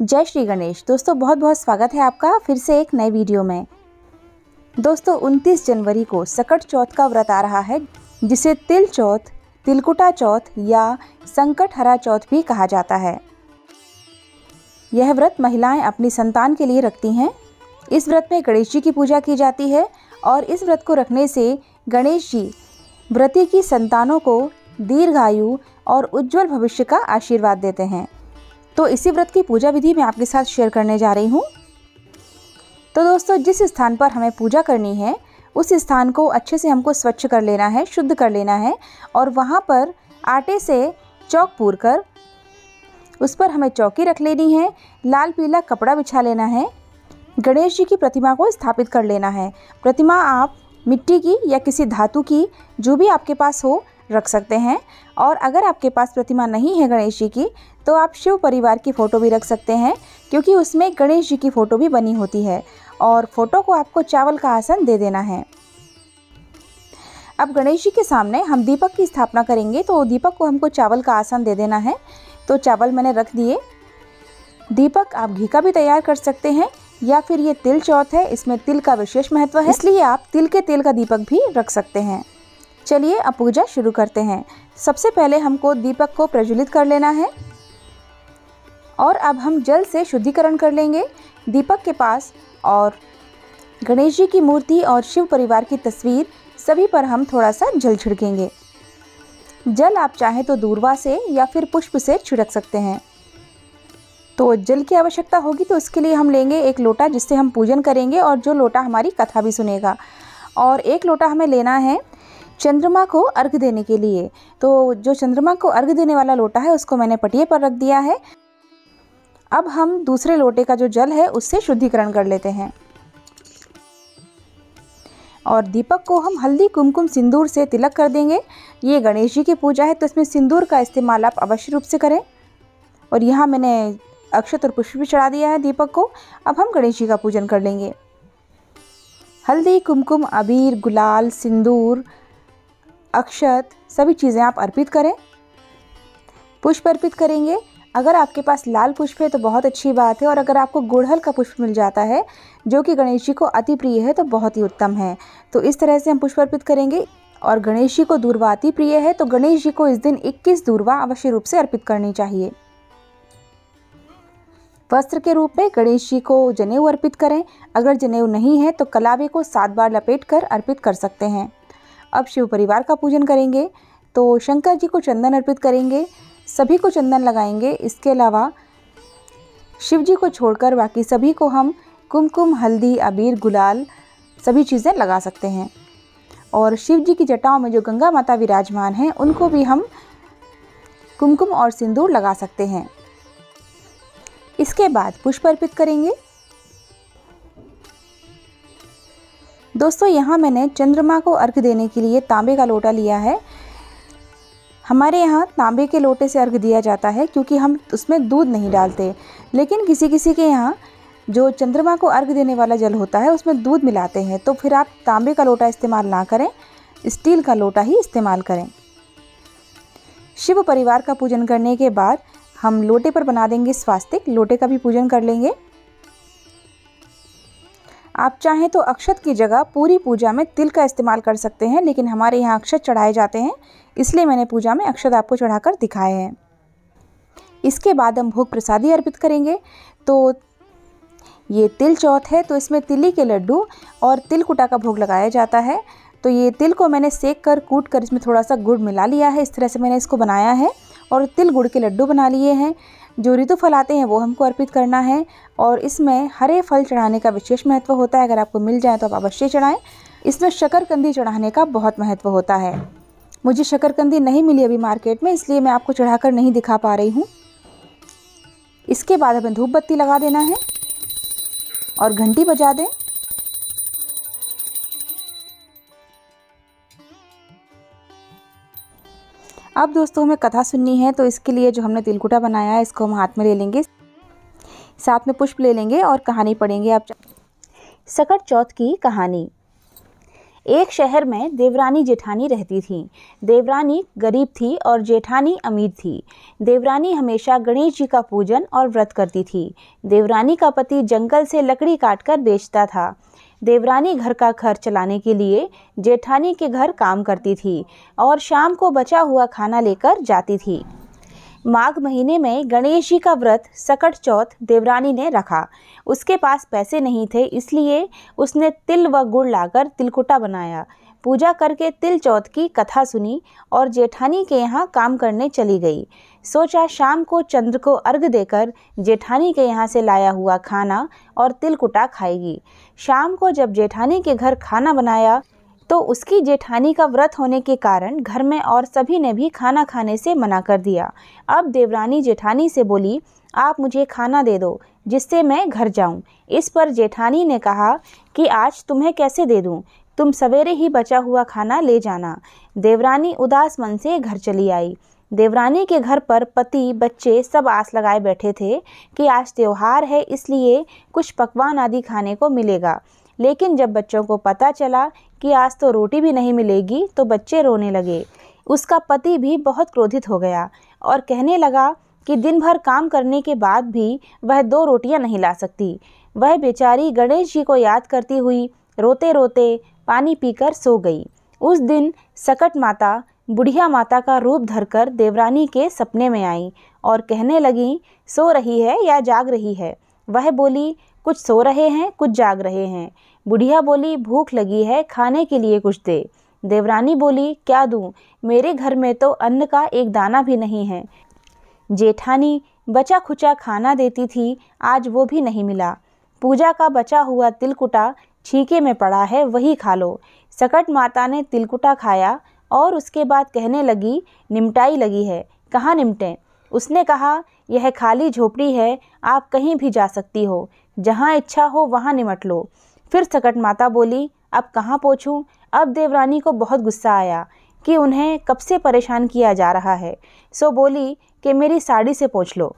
जय श्री गणेश। दोस्तों बहुत बहुत स्वागत है आपका फिर से एक नए वीडियो में। दोस्तों 29 जनवरी को सकट चौथ का व्रत आ रहा है, जिसे तिल चौथ, तिलकुटा चौथ या संकट हरा चौथ भी कहा जाता है। यह व्रत महिलाएँ अपनी संतान के लिए रखती हैं। इस व्रत में गणेश जी की पूजा की जाती है और इस व्रत को रखने से गणेश जी व्रती की संतानों को दीर्घायु और उज्जवल भविष्य का आशीर्वाद देते हैं। तो इसी व्रत की पूजा विधि मैं आपके साथ शेयर करने जा रही हूँ। तो दोस्तों, जिस स्थान पर हमें पूजा करनी है, उस स्थान को अच्छे से हमको स्वच्छ कर लेना है, शुद्ध कर लेना है और वहाँ पर आटे से चौक पूर कर उस पर हमें चौकी रख लेनी है, लाल पीला कपड़ा बिछा लेना है, गणेश जी की प्रतिमा को स्थापित कर लेना है। प्रतिमा आप मिट्टी की या किसी धातु की जो भी आपके पास हो रख सकते हैं और अगर आपके पास प्रतिमा नहीं है गणेश जी की तो आप शिव परिवार की फ़ोटो भी रख सकते हैं, क्योंकि उसमें गणेश जी की फ़ोटो भी बनी होती है और फ़ोटो को आपको चावल का आसन दे देना है। अब गणेश जी के सामने हम दीपक की स्थापना करेंगे तो दीपक को हमको चावल का आसन दे देना है। तो चावल मैंने रख दिए। दीपक, आप घी का भी तैयार कर सकते हैं, या फिर ये तिल चौथ है, इसमें तिल का विशेष महत्व है। इसलिए आप तिल के तेल का दीपक भी रख सकते हैं। चलिए अब पूजा शुरू करते हैं। सबसे पहले हमको दीपक को प्रज्वलित कर लेना है। और अब हम जल से शुद्धिकरण कर लेंगे। दीपक के पास और गणेश जी की मूर्ति और शिव परिवार की तस्वीर, सभी पर हम थोड़ा सा जल छिड़केंगे। जल आप चाहें तो दूरवा से या फिर पुष्प से छिड़क सकते हैं। तो जल की आवश्यकता होगी तो इसके लिए हम लेंगे एक लोटा जिससे हम पूजन करेंगे और जो लोटा हमारी कथा भी सुनेगा। और एक लोटा हमें लेना है चंद्रमा को अर्घ देने के लिए। तो जो चंद्रमा को अर्घ देने वाला लोटा है, उसको मैंने पटिए पर रख दिया है। अब हम दूसरे लोटे का जो जल है उससे शुद्धिकरण कर लेते हैं। और दीपक को हम हल्दी, कुमकुम, सिंदूर से तिलक कर देंगे। ये गणेश जी की पूजा है तो इसमें सिंदूर का इस्तेमाल आप अवश्य रूप से करें। और यहाँ मैंने अक्षत और पुष्प भी चढ़ा दिया है दीपक को। अब हम गणेश जी का पूजन कर लेंगे। हल्दी, कुमकुम, अबीर, गुलाल, सिंदूर, अक्षत, सभी चीज़ें आप अर्पित करें। पुष्प अर्पित करेंगे। अगर आपके पास लाल पुष्प है तो बहुत अच्छी बात है और अगर आपको गुड़हल का पुष्प मिल जाता है, जो कि गणेश जी को अति प्रिय है तो बहुत ही उत्तम है। तो इस तरह से हम पुष्प अर्पित करेंगे और गणेश जी को दूरवा अति प्रिय है तो गणेश जी को इस दिन 21 दूरवा अवश्य रूप से अर्पित करनी चाहिए। वस्त्र के रूप में गणेश जी को जनेऊ अर्पित करें। अगर जनेऊ नहीं है तो कलावे को सात बार लपेट कर अर्पित कर सकते हैं। अब शिव परिवार का पूजन करेंगे तो शंकर जी को चंदन अर्पित करेंगे। सभी को चंदन लगाएँगे। इसके अलावा शिव जी को छोड़कर बाकी सभी को हम कुमकुम, हल्दी, अबीर, गुलाल सभी चीज़ें लगा सकते हैं। और शिव जी की जटाओं में जो गंगा माता विराजमान हैं, उनको भी हम कुमकुम और सिंदूर लगा सकते हैं। इसके बाद पुष्प अर्पित करेंगे। दोस्तों, यहाँ मैंने चंद्रमा को अर्घ देने के लिए तांबे का लोटा लिया है। हमारे यहाँ तांबे के लोटे से अर्घ दिया जाता है क्योंकि हम उसमें दूध नहीं डालते। लेकिन किसी किसी के यहाँ जो चंद्रमा को अर्घ देने वाला जल होता है, उसमें दूध मिलाते हैं। तो फिर आप तांबे का लोटा इस्तेमाल ना करें, स्टील का लोटा ही इस्तेमाल करें। शिव परिवार का पूजन करने के बाद हम लोटे पर बना देंगे स्वास्तिक, लोटे का भी पूजन कर लेंगे। आप चाहें तो अक्षत की जगह पूरी पूजा में तिल का इस्तेमाल कर सकते हैं, लेकिन हमारे यहाँ अक्षत चढ़ाए जाते हैं, इसलिए मैंने पूजा में अक्षत आपको चढ़ाकर दिखाए हैं। इसके बाद हम भोग प्रसादी अर्पित करेंगे। तो ये तिल चौथ है तो इसमें तिली के लड्डू और तिल कुटा का भोग लगाया जाता है। तो ये तिल को मैंने सेक कर, कूट कर इसमें थोड़ा सा गुड़ मिला लिया है, इस तरह से मैंने इसको बनाया है। और तिल गुड़ के लड्डू बना लिए हैं। जो ऋतु फल आते हैं वो हमको अर्पित करना है और इसमें हरे फल चढ़ाने का विशेष महत्व होता है। अगर आपको मिल जाए तो आप अवश्य चढ़ाएँ। इसमें शकरकंदी चढ़ाने का बहुत महत्व होता है। मुझे शकरकंदी नहीं मिली अभी मार्केट में, इसलिए मैं आपको चढ़ाकर नहीं दिखा पा रही हूँ। इसके बाद हमें धूप बत्ती लगा देना है और घंटी बजा दें। अब दोस्तों हमें कथा सुननी है तो इसके लिए जो हमने तिलकुटा बनाया है, इसको हम हाथ में ले लेंगे। साथ में पुष्प ले लेंगे और कहानी पढ़ेंगे आप सकट चौथ की कहानी। एक शहर में देवरानी जेठानी रहती थी। देवरानी गरीब थी और जेठानी अमीर थी। देवरानी हमेशा गणेश जी का पूजन और व्रत करती थी। देवरानी का पति जंगल से लकड़ी काटकर बेचता था। देवरानी घर का खर्च चलाने के लिए जेठानी के घर काम करती थी और शाम को बचा हुआ खाना लेकर जाती थी। माघ महीने में गणेश जी का व्रत सकट चौथ देवरानी ने रखा। उसके पास पैसे नहीं थे, इसलिए उसने तिल व गुड़ लाकर तिलकुटा बनाया। पूजा करके तिल चौथ की कथा सुनी और जेठानी के यहाँ काम करने चली गई। सोचा शाम को चंद्र को अर्घ देकर जेठानी के यहाँ से लाया हुआ खाना और तिलकुटा खाएगी। शाम को जब जेठानी के घर खाना बनाया तो उसकी जेठानी का व्रत होने के कारण घर में और सभी ने भी खाना खाने से मना कर दिया अब देवरानी जेठानी से बोली, आप मुझे खाना दे दो, जिससे मैं घर जाऊँ। इस पर जेठानी ने कहा कि, आज तुम्हें कैसे दे दूँ? तुम सवेरे ही बचा हुआ खाना ले जाना देवरानी उदास मन से घर चली आई देवरानी के घर पर पति, बच्चे सब आस लगाए बैठे थे कि आज त्यौहार है, इसलिए कुछ पकवान आदि खाने को मिलेगा। लेकिन जब बच्चों को पता चला कि आज तो रोटी भी नहीं मिलेगी तो बच्चे रोने लगे। उसका पति भी बहुत क्रोधित हो गया और कहने लगा कि दिन भर काम करने के बाद भी वह दो रोटियाँ नहीं ला सकती। वह बेचारी गणेश जी को याद करती हुई रोते रोते पानी पीकर सो गई। उस दिन सकट माता बुढ़िया माता का रूप धरकर देवरानी के सपने में आई और कहने लगी, सो रही है या जाग रही है? वह बोली, कुछ सो रहे हैं, कुछ जाग रहे हैं। बुढ़िया बोली, भूख लगी है, खाने के लिए कुछ दे। देवरानी बोली, क्या दूँ? मेरे घर में तो अन्न का एक दाना भी नहीं है। जेठानी, बचा खुचा खाना देती थी, आज वो भी नहीं मिला। पूजा का बचा हुआ तिलकुटा छीके में पड़ा है, वही खा लो। सकट माता ने तिलकुटा खाया और उसके बाद कहने लगी, निमटाई लगी है। कहाँ निमटें? उसने कहा, यह खाली झोपड़ी है, आप कहीं भी जा सकती हो। जहाँ इच्छा हो वहाँ निमट लो। फिर सकट माता बोली, अब कहाँ पहुँचूँ? अब देवरानी को बहुत गुस्सा आया कि उन्हें कब से परेशान किया जा रहा है। सो बोली कि मेरी साड़ी से पहुँच लो।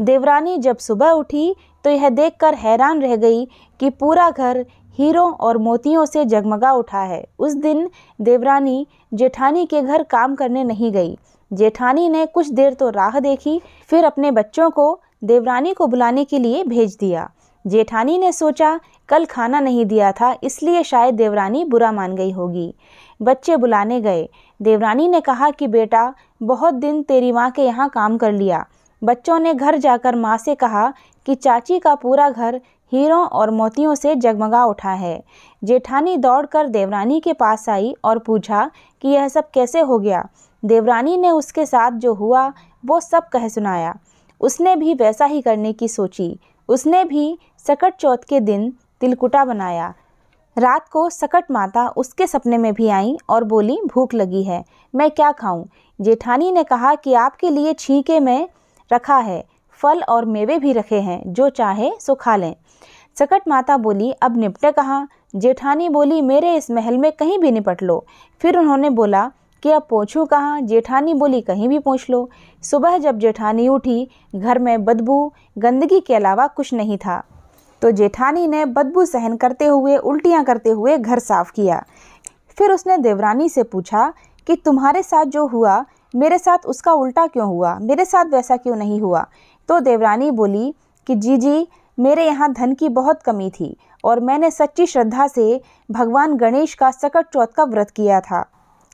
देवरानी जब सुबह उठी तो यह देखकर हैरान रह गई कि पूरा घर हीरों और मोतियों से जगमगा उठा है। उस दिन देवरानी जेठानी के घर काम करने नहीं गई। जेठानी ने कुछ देर तो राह देखी, फिर अपने बच्चों को देवरानी को बुलाने के लिए भेज दिया। जेठानी ने सोचा, कल खाना नहीं दिया था, इसलिए शायद देवरानी बुरा मान गई होगी। बच्चे बुलाने गए। देवरानी ने कहा कि, बेटा, बहुत दिन तेरी माँ के यहाँ काम कर लिया। बच्चों ने घर जाकर माँ से कहा कि, चाची का पूरा घर हीरों और मोतियों से जगमगा उठा है। जेठानी दौड़कर देवरानी के पास आई और पूछा कि यह सब कैसे हो गया? देवरानी ने उसके साथ जो हुआ, वो सब कह सुनाया। उसने भी वैसा ही करने की सोची। उसने भी सकट चौथ के दिन तिलकुटा बनाया। रात को सकट माता उसके सपने में भी आई और बोली, भूख लगी है, मैं क्या खाऊं? जेठानी ने कहा कि आपके लिए छीके में रखा है, फल और मेवे भी रखे हैं, जो चाहे सो खा लें। सकट माता बोली, अब निपटे कहाँ? जेठानी बोली, मेरे इस महल में कहीं भी निपट लो। फिर उन्होंने बोला, कि अब पहुँचूँ कहाँ? जेठानी बोली, कहीं भी पहुँच लो। सुबह जब जेठानी उठी, घर में बदबू, गंदगी के अलावा कुछ नहीं था। तो जेठानी ने बदबू सहन करते हुए, उल्टियाँ करते हुए घर साफ़ किया। फिर उसने देवरानी से पूछा कि, तुम्हारे साथ जो हुआ, मेरे साथ उसका उल्टा क्यों हुआ? मेरे साथ वैसा क्यों नहीं हुआ? तो देवरानी बोली कि, जी जी मेरे यहाँ धन की बहुत कमी थी और मैंने सच्ची श्रद्धा से भगवान गणेश का सकट चौथ का व्रत किया था।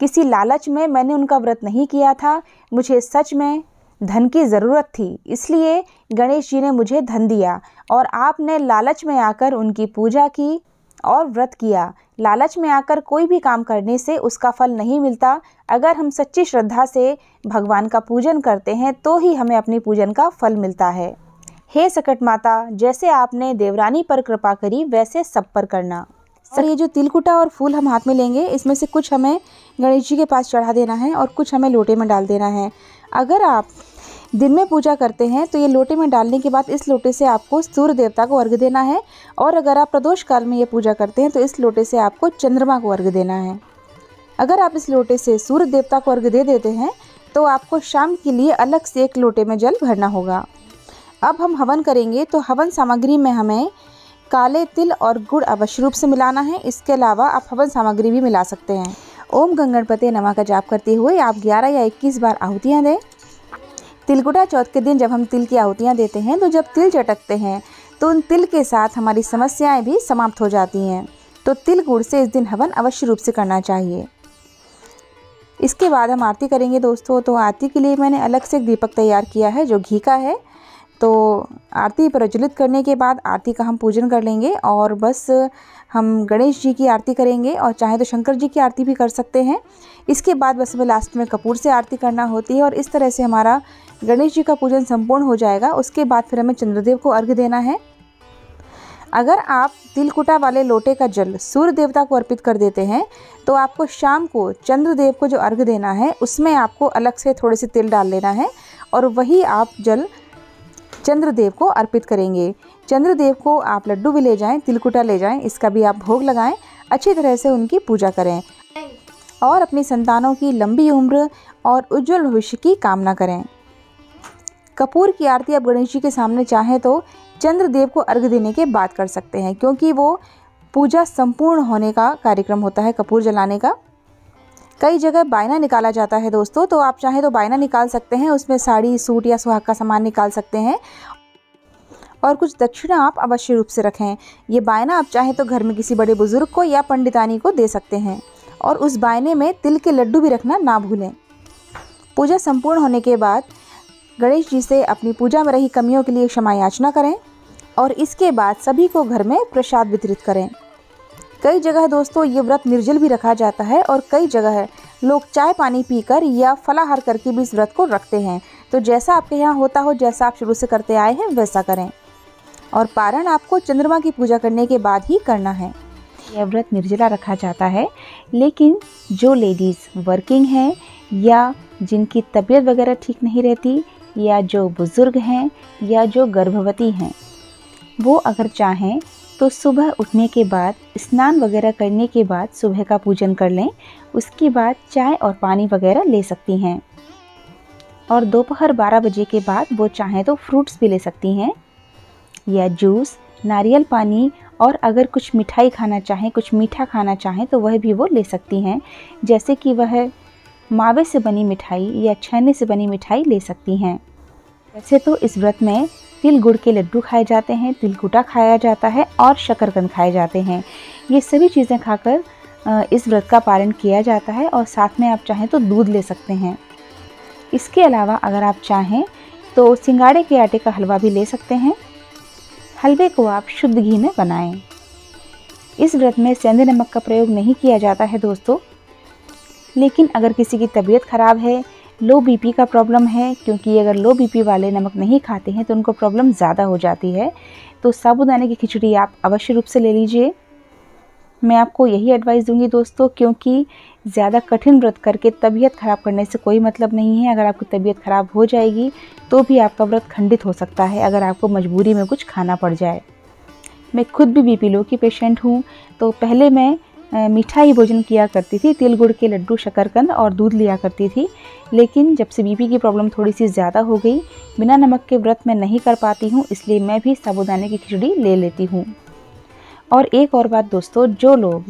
किसी लालच में मैंने उनका व्रत नहीं किया था। मुझे सच में धन की ज़रूरत थी। इसलिए गणेश जी ने मुझे धन दिया और आपने लालच में आकर उनकी पूजा की और व्रत किया। लालच में आकर कोई भी काम करने से उसका फल नहीं मिलता। अगर हम सच्ची श्रद्धा से भगवान का पूजन करते हैं तो ही हमें अपनी पूजन का फल मिलता है। हे सकट माता, जैसे आपने देवरानी पर कृपा करी, वैसे सब पर करना। सर ये जो तिलकुटा और फूल हम हाथ में लेंगे, इसमें से कुछ हमें गणेश जी के पास चढ़ा देना है और कुछ हमें लोटे में डाल देना है। अगर आप दिन में पूजा करते हैं तो ये लोटे में डालने के बाद इस लोटे से आपको सूर्य देवता को अर्घ देना है। और अगर आप प्रदोष काल में ये पूजा करते हैं तो इस लोटे से आपको चंद्रमा को अर्घ देना है। अगर आप इस लोटे से सूर्य देवता को अर्घ दे देते हैं तो आपको शाम के लिए अलग से एक लोटे में जल भरना होगा। अब हम हवन करेंगे तो हवन सामग्री में हमें काले, तिल और गुड़ अवश्य रूप से मिलाना है। इसके अलावा आप हवन सामग्री भी मिला सकते हैं। ओम गंगणपति नमा का जाप करते हुए आप 11 या 21 बार आहुतियाँ दें। तिलकुटा चौथ के दिन जब हम तिल की आहुतियाँ देते हैं तो जब तिल चटकते हैं तो उन तिल के साथ हमारी समस्याएँ भी समाप्त हो जाती हैं। तो तिल गुड़ से इस दिन हवन अवश्य रूप से करना चाहिए। इसके बाद हम आरती करेंगे दोस्तों। तो आरती के लिए मैंने अलग से एक दीपक तैयार किया है, जो घी का है। तो आरती प्रज्वलित करने के बाद आरती का हम पूजन कर लेंगे और बस हम गणेश जी की आरती करेंगे और चाहे तो शंकर जी की आरती भी कर सकते हैं। इसके बाद बस हमें लास्ट में कपूर से आरती करना होती है और इस तरह से हमारा गणेश जी का पूजन संपूर्ण हो जाएगा। उसके बाद फिर हमें चंद्रदेव को अर्घ देना है। अगर आप तिलकुटा वाले लोटे का जल सूर्य देवता को अर्पित कर देते हैं तो आपको शाम को चंद्रदेव को जो अर्घ देना है, उसमें आपको अलग से थोड़े से तिल डाल लेना है और वही आप जल चंद्रदेव को अर्पित करेंगे। चंद्रदेव को आप लड्डू भी ले जाएँ, तिलकुटा ले जाएँ, इसका भी आप भोग लगाएँ, अच्छी तरह से उनकी पूजा करें। और अपनी संतानों की लंबी उम्र और उज्जवल भविष्य की कामना करें। कपूर की आरती आप गणेश जी के सामने चाहें तो चंद्रदेव को अर्घ देने के बाद कर सकते हैं, क्योंकि वो पूजा संपूर्ण होने का कार्यक्रम होता है कपूर जलाने का। कई जगह बायना निकाला जाता है दोस्तों तो आप चाहें तो बायना निकाल सकते हैं, उसमें साड़ी, सूट या सुहाग का सामान निकाल सकते हैं। और कुछ दक्षिणा आप अवश्य रूप से रखें। ये बायना आप चाहें तो घर में किसी बड़े बुज़ुर्ग को या पंडितानी को दे सकते हैं। और उस बायने में तिल के लड्डू भी रखना ना भूलें। पूजा संपूर्ण होने के बाद गणेश जी से अपनी पूजा में रही कमियों के लिए क्षमा याचना करें और इसके बाद सभी को घर में प्रसाद वितरित करें। कई जगह दोस्तों ये व्रत निर्जल भी रखा जाता है और कई जगह लोग चाय पानी पीकर या फलाहार करके भी इस व्रत को रखते हैं। तो जैसा आपके यहाँ होता हो, जैसा आप शुरू से करते आए हैं, वैसा करें। और पारण आपको चंद्रमा की पूजा करने के बाद ही करना है। यह व्रत निर्जला रखा जाता है, लेकिन जो लेडीज़ वर्किंग हैं या जिनकी तबीयत वगैरह ठीक नहीं रहती, या जो बुज़ुर्ग हैं या जो गर्भवती हैं, वो अगर चाहें तो सुबह उठने के बाद, स्नान वगैरह करने के बाद सुबह का पूजन कर लें। उसके बाद चाय और पानी वगैरह ले सकती हैं। और दोपहर 12 बजे के बाद वो चाहें तो फ्रूट्स भी ले सकती हैं। या जूस, नारियल पानी और अगर कुछ मिठाई खाना चाहें, कुछ मीठा खाना चाहें तो वह भी वो ले सकती हैं। जैसे कि वह मावे से बनी मिठाई या छेने से बनी मिठाई ले सकती हैं। वैसे तो इस व्रत में तिल गुड़ के लड्डू खाए जाते हैं, तिलकुटा खाया जाता है और शकरकंद खाए जाते हैं। ये सभी चीज़ें खाकर इस व्रत का पालन किया जाता है और साथ में आप चाहें तो दूध ले सकते हैं। इसके अलावा अगर आप चाहें तो सिंगाड़े के आटे का हलवा भी ले सकते हैं। हलवे को आप शुद्ध घी में बनाएँ। इस व्रत में सेंधे नमक का प्रयोग नहीं किया जाता है दोस्तों। लेकिन अगर किसी की तबीयत ख़राब है लो बीपी का प्रॉब्लम है, क्योंकि अगर लो बीपी वाले नमक नहीं खाते हैं तो उनको प्रॉब्लम ज़्यादा हो जाती है। तो साबुदाने की खिचड़ी आप अवश्य रूप से ले लीजिए। मैं आपको यही एडवाइस दूँगी दोस्तों, क्योंकि ज़्यादा कठिन व्रत करके तबीयत ख़राब करने से कोई मतलब नहीं है। अगर आपकी तबीयत ख़राब हो जाएगी तो भी आपका व्रत खंडित हो सकता है, अगर आपको मजबूरी में कुछ खाना पड़ जाए। मैं खुद भी बीपी लो की पेशेंट हूँ तो पहले मैं मीठा ही भोजन किया करती थी तिल गुड़ के लड्डू, शकरकंद और दूध लिया करती थी। लेकिन जब से बीपी की प्रॉब्लम थोड़ी सी ज़्यादा हो गई, बिना नमक के व्रत मैं नहीं कर पाती हूँ, इसलिए मैं भी साबुदाने की खिचड़ी ले लेती हूँ। और एक और बात दोस्तों, जो लोग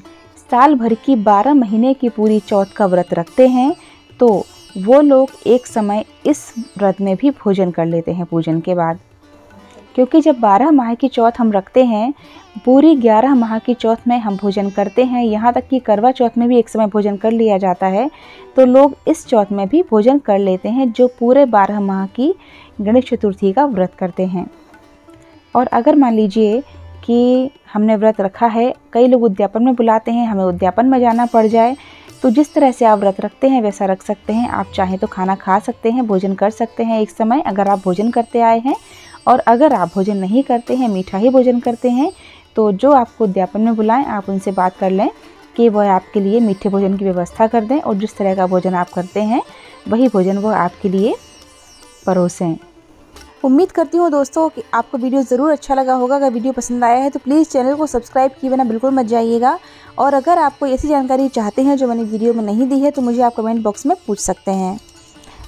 साल भर की 12 महीने की पूरी चौथ का व्रत रखते हैं तो वो लोग एक समय इस व्रत में भी भोजन कर लेते हैं, पूजन के बाद। क्योंकि जब 12 माह की चौथ हम रखते हैं पूरी 11 माह की चौथ में हम भोजन करते हैं। यहाँ तक कि करवा चौथ में भी एक समय भोजन कर लिया जाता है। तो लोग इस चौथ में भी भोजन कर लेते हैं, जो पूरे 12 माह की गणेश चतुर्थी का व्रत करते हैं। और अगर मान लीजिए कि हमने व्रत रखा है, कई लोग उद्यापन में बुलाते हैं, हमें उद्यापन में जाना पड़ जाए तो जिस तरह से आप व्रत रखते हैं, वैसा रख सकते हैं। आप चाहें तो खाना खा सकते हैं, भोजन कर सकते हैं। एक समय अगर आप भोजन करते आए हैं, और अगर आप भोजन नहीं करते हैं, मीठा ही भोजन करते हैं तो जो आपको उद्यापन में बुलाएँ, आप उनसे बात कर लें कि वह आपके लिए मीठे भोजन की व्यवस्था कर दें और जिस तरह का भोजन आप करते हैं, वही भोजन वो आपके लिए परोसें। उम्मीद करती हूँ दोस्तों कि आपको वीडियो ज़रूर अच्छा लगा होगा। अगर वीडियो पसंद आया है तो प्लीज़ चैनल को सब्सक्राइब किए बिना बिल्कुल मत जाइएगा। और अगर आपको ऐसी जानकारी चाहते हैं जो मैंने वीडियो में नहीं दी है तो मुझे आप कमेंट बॉक्स में पूछ सकते हैं।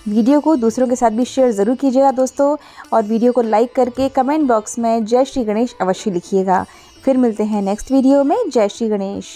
वीडियो को दूसरों के साथ भी शेयर ज़रूर कीजिएगा दोस्तों और वीडियो को लाइक करके कमेंट बॉक्स में जय श्री गणेश अवश्य लिखिएगा। फिर मिलते हैं नेक्स्ट वीडियो में। जय श्री गणेश।